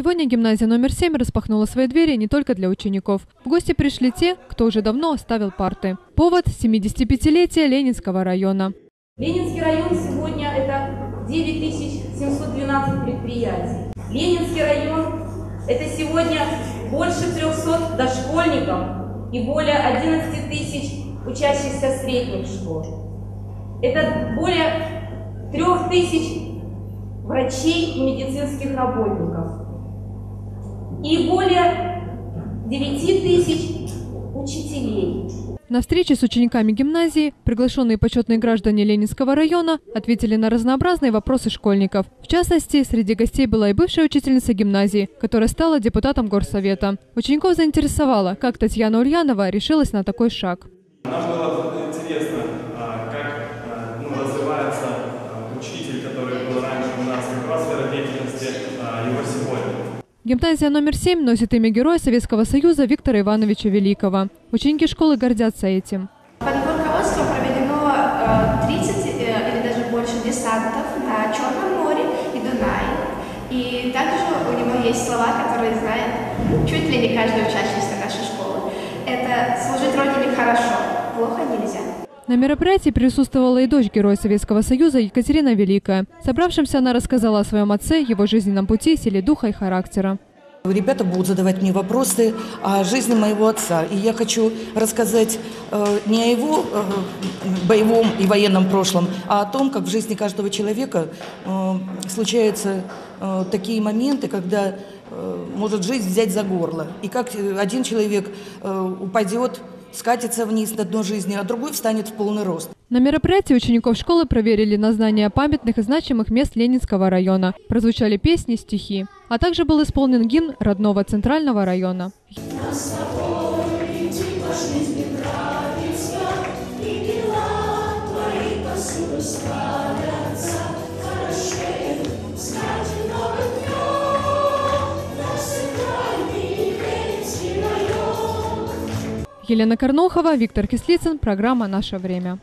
Сегодня гимназия номер 7 распахнула свои двери не только для учеников. В гости пришли те, кто уже давно оставил парты. Повод – 75-летие Ленинского района. Ленинский район сегодня – это 9712 предприятий. Ленинский район – это сегодня больше 300 дошкольников и более 11 тысяч учащихся средних школ. Это более 3 тысяч врачей и медицинских работников и более 9 тысяч учителей. На встрече с учениками гимназии приглашенные почетные граждане Ленинского района ответили на разнообразные вопросы школьников. В частности, среди гостей была и бывшая учительница гимназии, которая стала депутатом горсовета. Учеников заинтересовало, как Татьяна Ульянова решилась на такой шаг. Нам было интересно, а, как а, ну, развивается а, учитель, который был раньше у нас, какова сфера деятельности его сегодня. Гимназия номер 7 носит имя Героя Советского Союза Виктора Ивановича Великого. Ученики школы гордятся этим. Под его руководством проведено 30 э, э, или даже больше десантов на Черном море и Дунае. И также у него есть слова, которые знает чуть ли не каждый учащийся нашей школы. Это «служить Родине хорошо, плохо нельзя». На мероприятии присутствовала и дочь Героя Советского Союза Екатерина Великая. Собравшимся она рассказала о своем отце, его жизненном пути, силе духа и характера. Ребята будут задавать мне вопросы о жизни моего отца. И я хочу рассказать э, не о его э, боевом и военном прошлом, а о том, как в жизни каждого человека э, случаются э, такие моменты, когда э, может жизнь взять за горло. И как один человек э, упадет скатится вниз на дно жизни, а другой встанет в полный рост. На мероприятии учеников школы проверили на знание памятных и значимых мест Ленинского района. Прозвучали песни, стихи. А также был исполнен гимн родного центрального района. Елена Корнухова, Виктор Кислицын. Программа «Наше время».